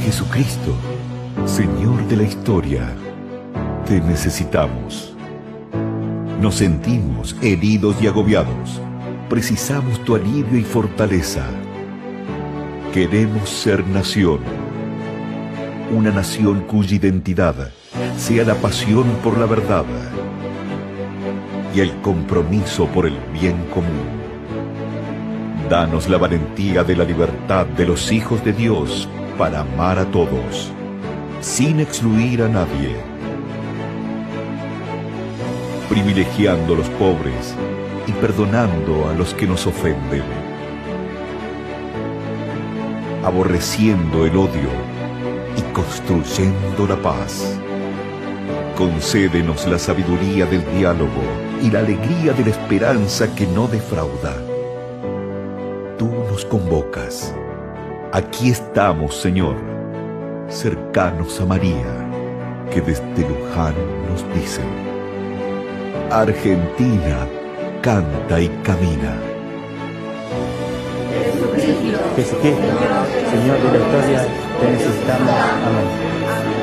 Jesucristo, Señor de la historia, te necesitamos. Nos sentimos heridos y agobiados. Precisamos tu alivio y fortaleza. Queremos ser nación. Una nación cuya identidad sea la pasión por la verdad y el compromiso por el bien común. Danos la valentía de la libertad de los hijos de Dios para amar a todos, sin excluir a nadie, privilegiando a los pobres y perdonando a los que nos ofenden, aborreciendo el odio y construyendo la paz. Concédenos la sabiduría del diálogo y la alegría de la esperanza que no defrauda. Tú nos convocas. Aquí estamos, Señor, cercanos a María, que desde Luján nos dice, Argentina canta y camina. Jesucristo, Señor de la historia, te necesitamos. Amén.